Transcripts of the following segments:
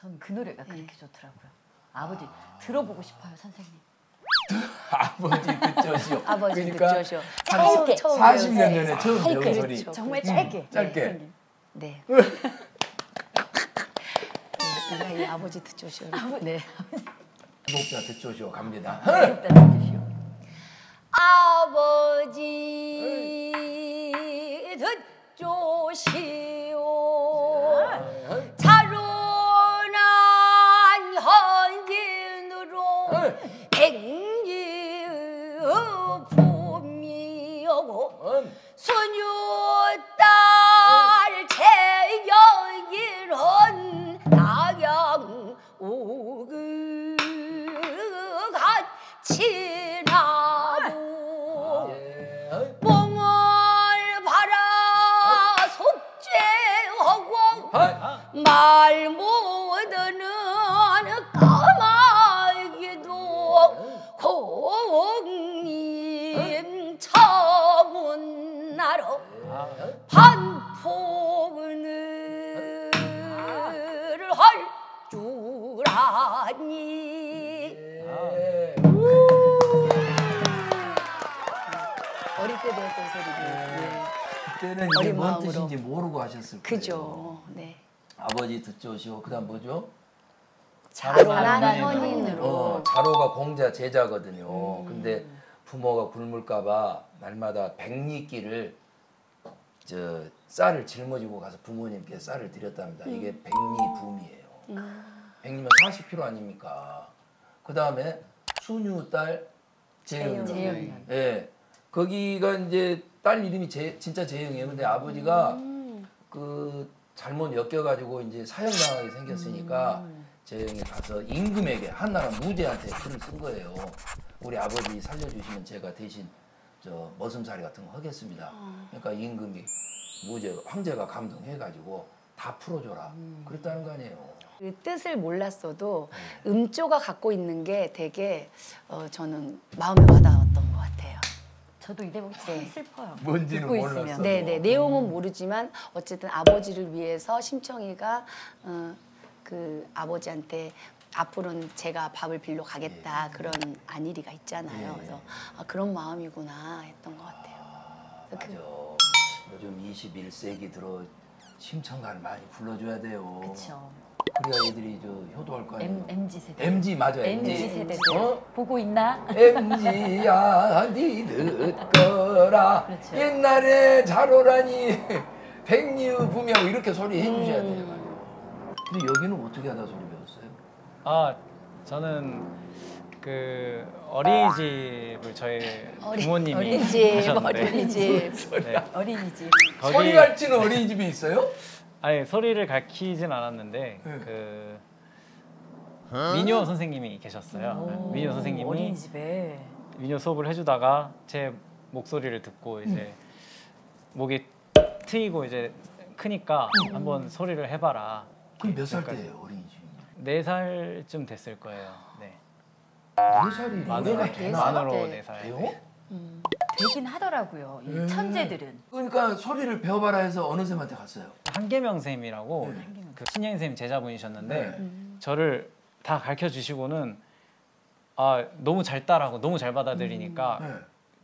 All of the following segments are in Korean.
전그 노래가 그렇게 좋더라고요. 아버지 들어보고 싶어요, 선생님. 아버지 듣죠시오. 아버지 그러니까 듣죠시오. 한 짧게. 40년 배운 전에 처음 짧게 배운 소리. 정말 그렇죠. 짧게. 짧게. 네, 선생님. 네. 내가 이 아버지 듣죠시오. 네. 목자 듣죠시오 갑니다. 일단 들으시오. 아버지 듣조시오 하셨을 거예요. 그죠 네 아버지 듣죠시오. 그다음 뭐죠? 자로난 헌인으로 어, 자로가 공자 제자거든요. 음. 근데 부모가 굶을까봐 날마다 백리끼를 저 쌀을 짊어지고 가서 부모님께 쌀을 드렸답니다. 음. 이게 백리 붐이에요. 백리면 40kg 아닙니까? 그 다음에 순유 딸 재영. 예. 거기가 이제 딸 이름이 제, 진짜 재영이에요. 근데 아버지가 음. 그 잘못 엮여가지고 이제 사형 당하게 생겼으니까 재영이 가서 임금에게 한나라 무제한테 글을 쓴 거예요. 우리 아버지 살려주시면 제가 대신 저 머슴살이 같은 거 하겠습니다. 그러니까 임금이 무제 황제가 감동해가지고 다 풀어줘라. 그랬다는 거 아니에요. 그 뜻을 몰랐어도 음조가 갖고 있는 게 되게 어, 저는 마음에 같아요. 저도 이 대목 참 네. 슬퍼요. 뭔지는. 있으면. 네네 내용은 모르지만 어쨌든 아버지를 위해서 심청이가 어, 그 아버지한테 앞으로는 제가 밥을 빌려 가겠다 그런 안일이가 있잖아요. 예. 그래서 아, 그런 마음이구나 했던 것 같아요. 맞아. 그- 요즘 21세기 들어 심청가를 많이 불러줘야 돼요. 그렇죠. 그래야 애들이 저 효도할 거 아니에요. M MZ 세대. MG 맞아 MZ MG. 세대들 어? 보고 있나? MG야 니 듣거라 그렇죠. 옛날에 자로라니 백리의 부미하고 이렇게 소리 해주셔야 돼요. 음. 근데 여기는 어떻게 하다 소리 배웠어요? 아 저는 그 어린이집을 저희 어린- 부모님이 어린이집 하셨는데 어린이집 네, 어린이집. 거기 소리 갈치는 어린이집이 있어요? 아니 소리를 가르치진 않았는데 네. 그 민요 선생님이 계셨어요. 오, 민요 선생님이 어린이집에 민요 수업을 해주다가 제 목소리를 듣고 이제 목이 트이고 이제 크니까 한번 소리를 해봐라. 그럼 몇살 그러니까 때예요 어린이집이? 네 살쯤 됐을 거예요. 네. 네 살이 만으로? 만으로 네. 네 살. 돼요? 되긴 하더라고요. 이 음. 천재들은. 그러니까 소리를 배워봐라 해서 어느 쌤한테 갔어요? 한계명 쌤이라고 네. 그 신영 쌤 제자분이셨는데 네. 음. 저를 다 가르쳐 주시고는 아 너무 잘 따라하고 너무 잘 받아들이니까 네.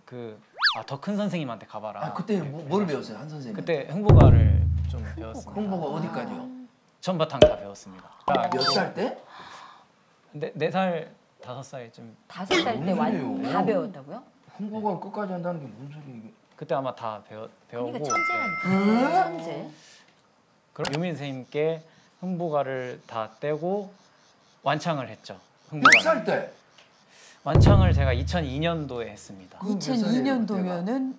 그 아 더 큰 선생님한테 가봐라. 아 그때 뭐, 뭘 배웠어요 한 선생님? 그때 흥부가를 좀 배웠습니다. 공부가 어디까지요? 전바탕 다 배웠습니다. 몇 살 때? 네, 네살 다섯 살쯤 다섯 살 때완 소리예요? 다 배웠다고요? 공부가 끝까지 한다는 게 무슨 소리 이게? 그때 아마 다 배워 배우고 그러니까 네. 천재라니까. 천재. 그럼 유민 선생님께 흥부가를 다 떼고 완창을 했죠. 몇 흥부가 살 때? 완창을 제가 2002년도에 했습니다. 그몇 살이에요, 2002년도면은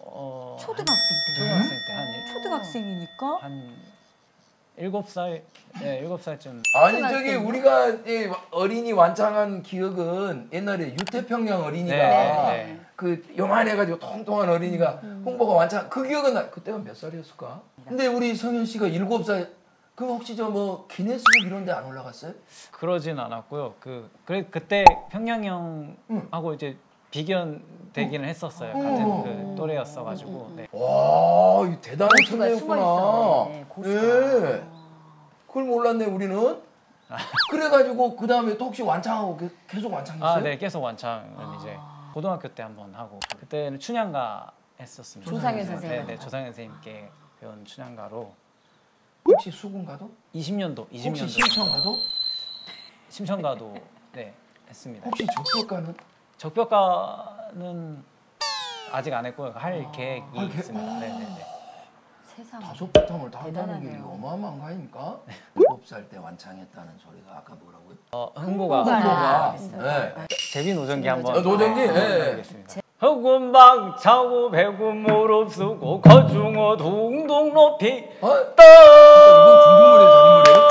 어, 초등학생 때. 초등학생 때 초등학생이니까 한한 일곱 살, 네 일곱 살쯤. 아니 저기 우리가 이 어린이 완창한 기억은 옛날에 유태평양 어린이가 네, 네. 그 요만 해가지고 통통한 어린이가 홍보가 완창 그 기억은 나 그때가 몇 살이었을까? 근데 우리 성현 씨가 일곱 살 그럼 혹시 저 뭐 기네스북 이런 데 안 올라갔어요? 그러진 않았고요. 그 그래 그때 평양 형하고 이제 비견 되기는 했었어요. 음. 같은 음. 그 또래였어가지고. 네. 와, 이 대단한. 있어. 네, 고수가. 예. 그걸 몰랐네 우리는. 그래가지고 그 다음에 또 혹시 완창하고 계- 계속 완창했어요? 아, 네, 계속 완창은 이제 고등학교 때 한 번 하고 그때는 춘향가 했었습니다. 조상현 네, 선생님. 네, 조상현 선생님께 배운 춘향가로 혹시 수군가도? 20년도, 혹시 20년도 심청가도? 심청가도 네 했습니다. 혹시 적벽가는? 적벽가는 아직 안 했고요. 할 계획이 할? 있습니다. 네, 네, 네. 세상. 다섯 바탕을 다 한다는 게 대단하네요. 어마어마한 거 아닙니까? 일곱 살 때 완창했다는 소리가 아까 뭐라고요? 어, 흥보가 흥보가. 흥보가. 네. 제비 노정기 한번 어, 노정기? 예, 예. 하겠습니다. 흑운방 차고 배군 무릎 쓰고 거중어 둥둥 높이 어? 떠 이건 중국말이에요,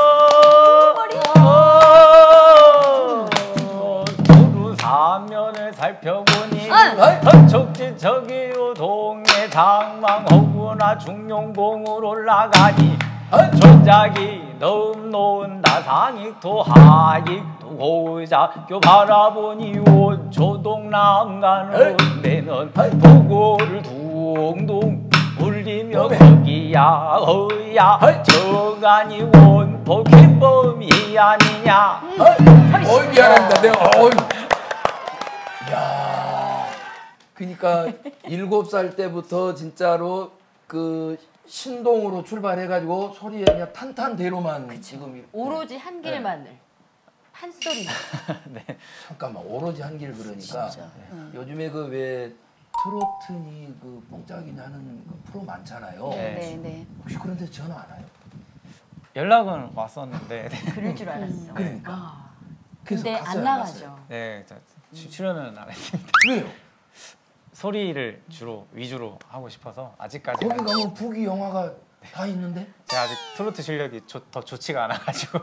살펴보니 아이. 헛촉지척이요 동해 장망허구나 중용봉으로 올라가니 아이. 전작이 너음 놓은 나상익도 하익도 고자교 바라보니 온초동남가는 내는 보고를 둥둥 울리며. 거기야 어야. 정안이 원포 기범이 아니냐 어이 미안합니다. 내가 어이. 야. 그러니까 일곱 살 때부터 진짜로 그 신동으로 출발해가지고 소리에 그냥 탄탄대로만 지금 이- 오로지 한 네. 길만을 판소리. 잠깐만 오로지 한 길 그러니까 요즘에 그 왜 트로트니 그 뽕짝이니 하는 그 프로 많잖아요. 네. 네, 네. 혹시 그런데 전화 안 와요? 연락은 왔었는데 네, 그럴 줄 알았어. 그러니까. 아. 그래서 근데 갔어요, 안? 나가죠. 네 출연은 안 했습니다. 왜요? 소리를 주로 위주로 하고 싶어서 아직까지 거기 가면 북이 영화가 다 있는데? 제가 아직 트로트 실력이 좋- 더 좋지가 않아가지고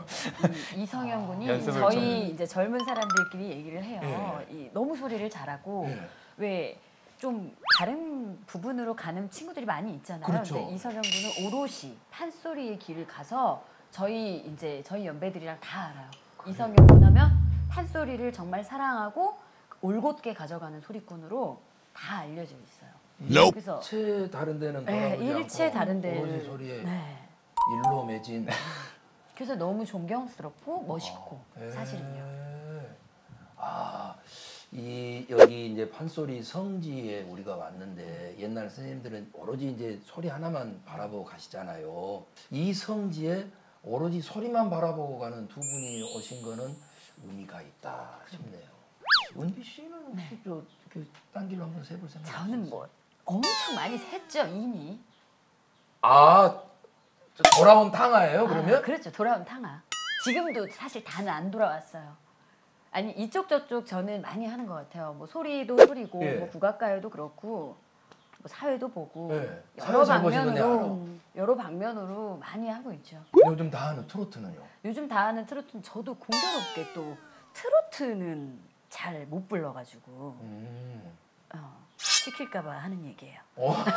이- 이성현 군이 저희 좀. 이제 젊은 사람들끼리 얘기를 해요. 예. 이, 너무 소리를 잘하고 예. 왜좀 다른 부분으로 가는 친구들이 많이 있잖아요. 그렇죠. 근데 이성현 군은 오롯이 판소리의 길을 가서 저희 이제 저희 연배들이랑 다 알아요. 이성현 군 하면 판소리를 정말 사랑하고 올곧게 가져가는 소리꾼으로 다 알려져 있어요. 그래서 일체 다른 데는 네, 일체 다른 데를 오로지 소리에 네. 일로 매진 그래서 너무 존경스럽고 멋있고 예. 사실은요. 아, 이 여기 이제 판소리 성지에 우리가 왔는데 옛날 선생님들은 오로지 이제 소리 하나만 바라보고 가시잖아요. 이 성지에 오로지 소리만 바라보고 가는 두 분이 오신 거는 의미가 있다 싶네요. 은비 씨는 혹시 저 이렇게 딴 길로 한번 세볼 생각? 저는 뭐 엄청 많이 샜죠 이미. 아저 돌아온 탕화예요 아, 그러면? 그렇죠 돌아온 탕아. 지금도 사실 다는 안 돌아왔어요. 아니 이쪽 저쪽 저는 많이 하는 것 같아요. 뭐 소리도 소리고 예. 뭐 국악가요도 그렇고 뭐 사회도 보고 예. 여러 방면으로 여러 방면으로 많이 하고 있죠. 요즘 다 하는 트로트는요? 요즘 다 하는 트로트는 저도 공교롭게 또 트로트는 잘 못 불러가지고 음. 어, 시킬까봐 하는 얘기예요. 어?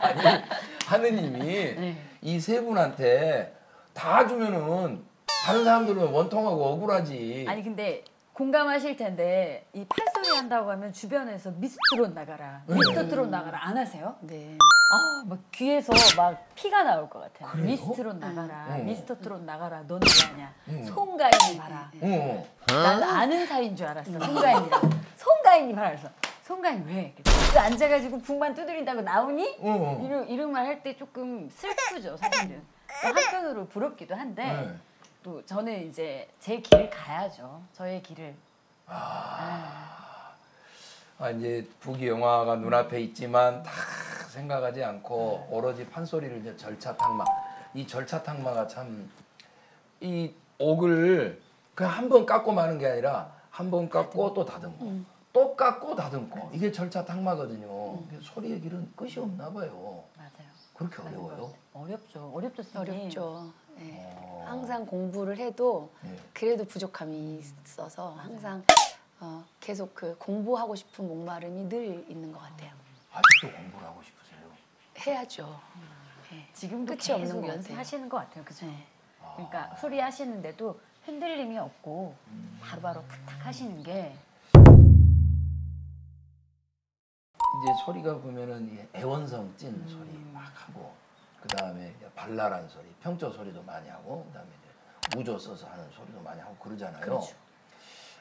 아니, 하느님이 네. 이세 분한테 다 주면은 다른 사람들은 원통하고 억울하지. 아니 근데 공감하실 텐데 이 판소리 한다고 하면 주변에서 미스트롯 나가라, 네. 미스터트롯 나가라 안 하세요? 네. 아, 막 귀에서 막 피가 나올 것 같아요. 그래요? 미스트롯 나가라, 응. 미스터트롯 나가라. 넌 뭐하냐? 응. 송가인이 봐라. 어. 난 아는 사이인 줄 알았어. 송가인이랑. 송가인이 봐라. 그래서 송가인 왜? 그 앉아가지고 북만 두드린다고 나오니? 어. 이런 이런 말 할 때 조금 슬프죠, 사실은. 또 한편으로 부럽기도 한데 네. 또 저는 이제 제 길을 가야죠. 저의 길을. 아 이제 북이 영화가 눈앞에 있지만 다 생각하지 않고 오로지 판소리를 이제 절차탕마 이 절차탕마가 참 이 옥을 그냥 한 번 깎고 마는 게 아니라 한 번 깎고 또 다듬고 또 깎고 다듬고 이게 절차탕마거든요. 소리의 길은 끝이 없나 봐요. 맞아요. 그렇게 어려워요? 어렵죠. 어렵죠, 선생님. 어렵죠. 네. 어. 항상 공부를 해도 예. 그래도 부족함이 있어서 항상 어, 계속 그 공부하고 싶은 목마름이 늘 있는 것 같아요. 아직도 공부를 하고 싶으세요? 해야죠. 네. 지금도 끝이 계속 없는 것 같아요. 연습하시는 것 같아요. 그죠? 네. 그러니까 소리 하시는데도 흔들림이 없고 바로바로 탁탁 하시는 게 이제 소리가 보면은 이 애원성 찐 소리 막 하고 그 다음에 이제 발랄한 소리, 평조 소리도 많이 하고 그 다음에 이제 우조 써서 하는 소리도 많이 하고 그러잖아요. 그렇죠.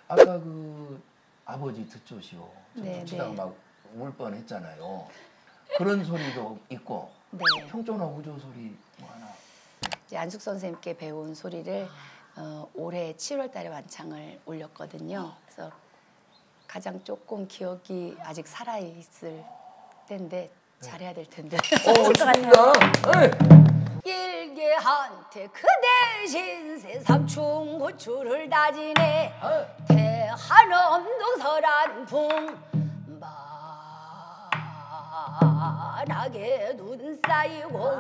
아까 그 아버지 듣조시오. 네, 듣지다가 네. 막울 뻔했잖아요. 그런 소리도 있고 네. 평조나 우조 소리 뭐 하나. 이제 안숙 선생님께 배운 소리를 어, 올해 7월달에 완창을 올렸거든요. 그래서 가장 조금 기억이 아직 살아 있을 때인데 잘해야 될 텐데. 어, 좋습니다. 네. 일개한테 그 대신 새삼 충 고추를 다지네. 아, 대한엄동 서란 풍 만하게 눈 쌓이고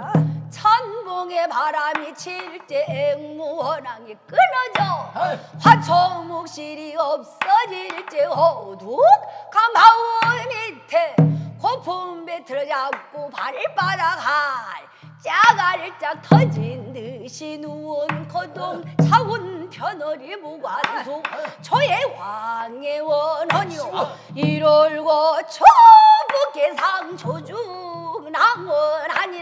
천봉의 바람이 칠 때 앵무원항이 끊어져. 아, 화초목실이 없어질 때 어둑한 마을 밑에 고품 배틀어 잡고 발바닥 할 짜갈짝 터진 듯이 누운 거동 차운 편어리 무관소 초의 왕의 원원이요. 이럴고 초북계상 조중 낭원 아니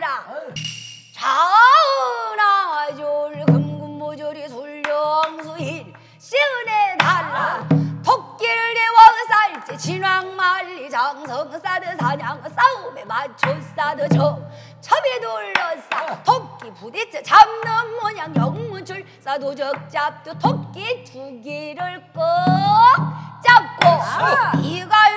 저 첩에 둘러싸. 토끼 부딪혀 잡는 모양 영문줄 싸도 적 잡도 토끼 두 귀를 꼭 잡고 이가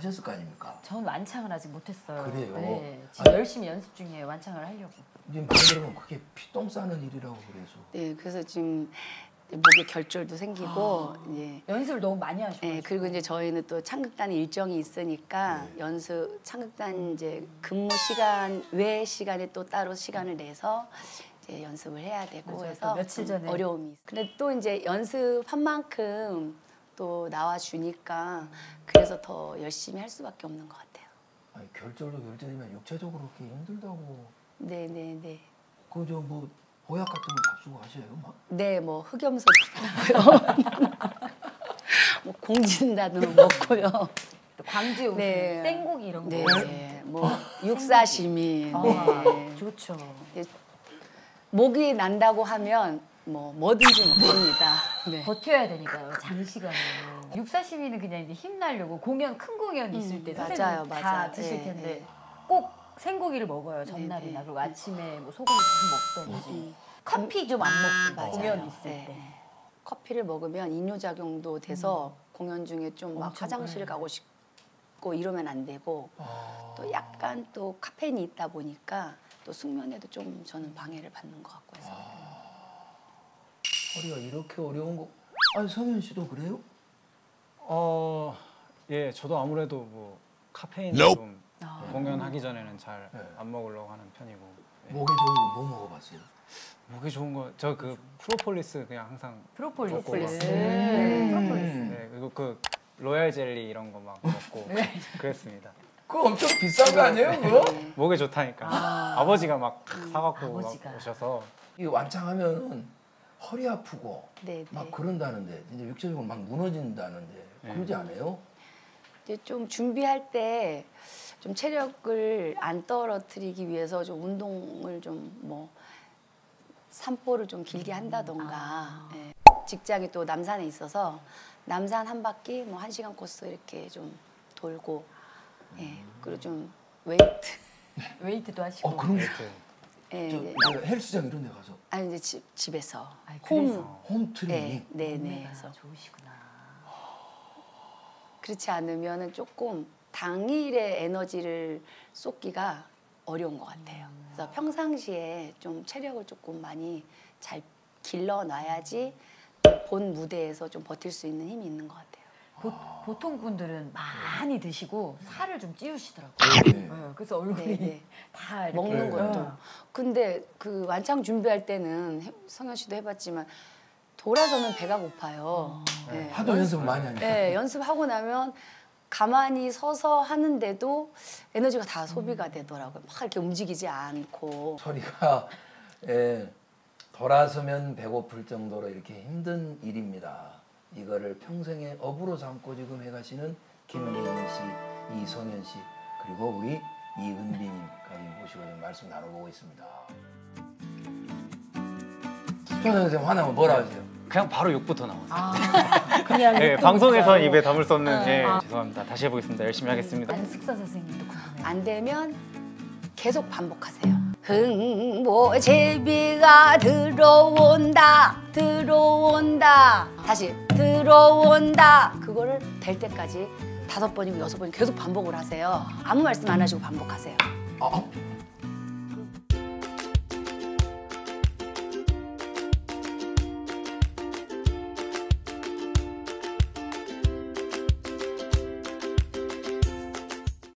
하셨을 거 아닙니까? 전 완창을 아직 못했어요. 그래요? 네, 지금 아. 열심히 연습 중이에요. 완창을 하려고. 이제 말 들으면 그게 피똥 싸는 일이라고 그래서. 네 그래서 지금 목에 결절도 생기고 이제 연습을 너무 많이 하셔. 네, 그리고 이제 저희는 또 창극단 일정이 있으니까 연습 창극단 이제 근무 시간 외 시간에 또 따로 시간을 내서 이제 연습을 해야 되고 맞아요. 해서 또 며칠 좀 전에. 어려움이. 있어요. 근데 또 이제 연습한 만큼 또 나와 주니까 그래서 더 열심히 할 수밖에 없는 것 같아요. 아니, 결절도 결절이면 육체적으로 그렇게 힘들다고. 네, 네, 네. 그저 뭐 보약 같은 거 잡수고 하셔요, 막. 네, 뭐 흑염소도 먹고요. 뭐 공진다도 먹고요. 또 광주에 오시면 네. 생고기 이런 거. 네, 네. 뭐 육사시미. 아, 네. 좋죠. 목이 난다고 하면 뭐 뭐든지 먹습니다. 네. 버텨야 되니까요. 장시간을. 육사시미는 그냥 이제 힘나려고 공연 큰 공연 있을 음, 때 맞아요, 선생님 다 맞아요. 드실 네, 텐데 네. 꼭 생고기를 먹어요 전날이나 네, 네. 그리고 아침에 뭐 소고기 좀 먹던지 음. 커피 좀 안 먹고 맞아요. 공연 있을 네. 때 커피를 먹으면 이뇨작용도 돼서 공연 중에 좀 막 화장실 네. 가고 싶고 이러면 안 되고 아. 또 약간 또 카페인이 있다 보니까 또 숙면에도 좀 저는 방해를 받는 것 같고 해서 허리가 이렇게 어려운 거. 아니 성현 씨도 그래요? 어, 예, 저도 아무래도 뭐 카페인 좀 아. 공연하기 전에는 잘 네. 안 먹으려고 하는 편이고 예. 목에 좋은 거 뭐 먹어봤어요? 목이 좋은 거 저 그 프로폴리스 그냥 항상 프로폴리스. 프로폴리스. 네, 음. 프로폴리스. 네 그리고 그 로얄 젤리 이런 거 막 먹고 네. 그랬습니다. 그거 엄청 비싼 거 아니에요, 그거? 목에 좋다니까 아. 아. 버지가막 사갖고 막 아버지가. 오셔서 이게 완창하면 허리 아프고 네, 막 네. 그런다는데 이제 육체적으로 막 무너진다는데 네. 그러지 않아요? 이제 좀 준비할 때 좀 체력을 안 떨어뜨리기 위해서 좀 운동을 좀 뭐 산보를 좀 길게 한다던가 아. 예. 직장이 또 남산에 있어서 남산 한 바퀴 뭐 한 시간 코스 이렇게 좀 돌고 예 그리고 좀 weight weight도 하시고. 어 그럼 weight 예 저, 이제 저 헬스장 이런 데 가서 아니 이제 집 집에서 아이, 홈 그래서 home training 네, 네, 네. 그래서 좋으시구나. 그렇지 않으면은 조금 당일의 에너지를 쏟기가 어려운 것 같아요. 그래서 평상시에 좀 체력을 조금 많이 잘 길러 놔야지 본 무대에서 좀 버틸 수 있는 힘이 있는 것 같아요. 보, 보통 분들은 많이 드시고 살을 좀 찌우시더라고요. 네. 네, 그래서 얼굴이 네, 네. 다 이렇게 먹는 것도. 네. 근데 그 완창 준비할 때는 해- 성현 씨도 해봤지만 돌아서면 배가 고파요. 네. 하도 연습을 많이 하니까. 네, 연습하고 나면 가만히 서서 하는데도 에너지가 다 소비가 되더라고요. 막 이렇게 움직이지 않고. 소리가 예, 돌아서면 배고플 정도로 이렇게 힘든 일입니다. 이거를 평생의 업으로 삼고 지금 해가시는 김민희 씨, 이성현 씨 그리고 우리 이은비님까지 모시고 좀 말씀 나눠보고 있습니다. 수평 선생님 화나면 뭐라 하세요? 그냥 바로 욕부터 나왔어요. 아, 그냥 네, 방송에서. 입에 담을 수 없는 예, 아. 죄송합니다. 다시 해보겠습니다. 열심히 하겠습니다. 안숙사 선생님도 궁금해요. 안 되면 계속 반복하세요. 흥모제비가 들어온다, 들어온다. 다시 들어온다. 그거를 될 때까지 다섯 번이고 여섯 번이 계속 반복을 하세요. 아무 말씀 안 하시고 반복하세요. 아,